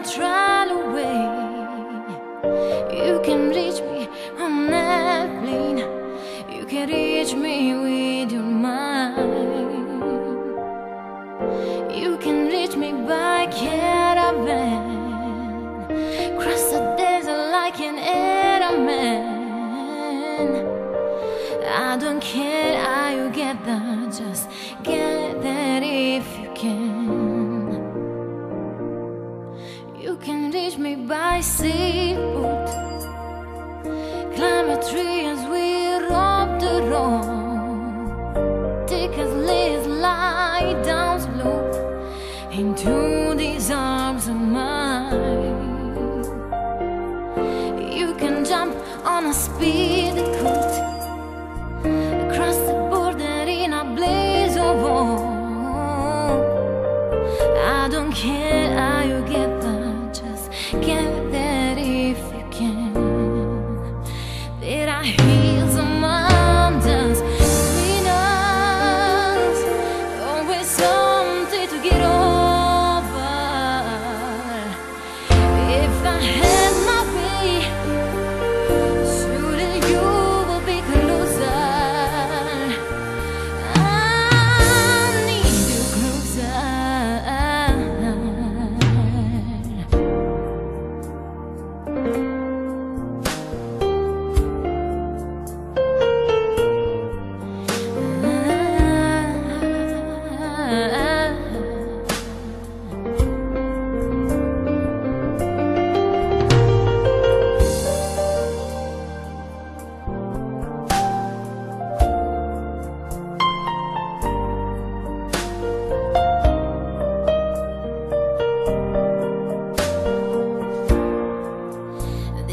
trail away. You can reach me on that plane. You can reach me with your mind. You can reach me by caravan. Cross the desert like an airman. I don't care these arms of mine. You can jump on a speedy coat across the border in a blaze of hope. I don't care how you get there, just get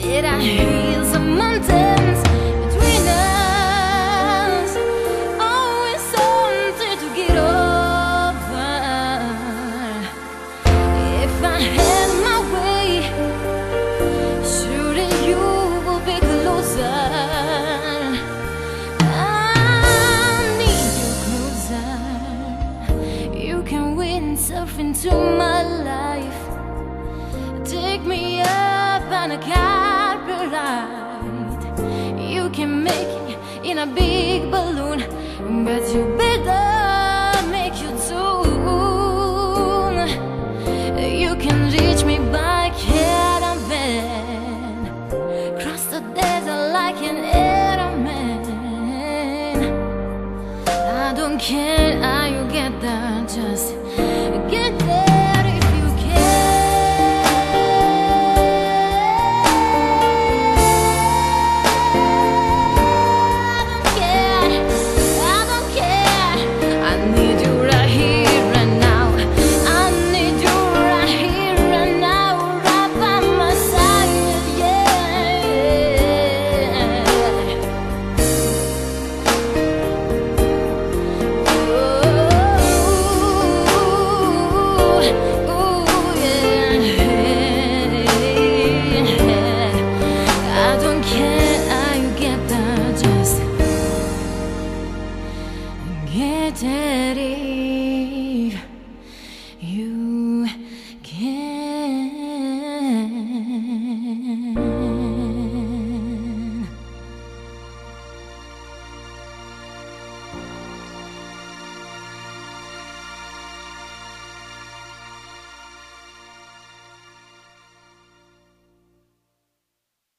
Did I some mountains between us? Always to get over. If I had my way, surely you will be closer. I need you closer. You can windsurf into my life. Take me up on a. You can make it in a big balloon, but you better make your tune. You can reach me by caravan, cross the desert like an airman. I don't care how you get there, just Get.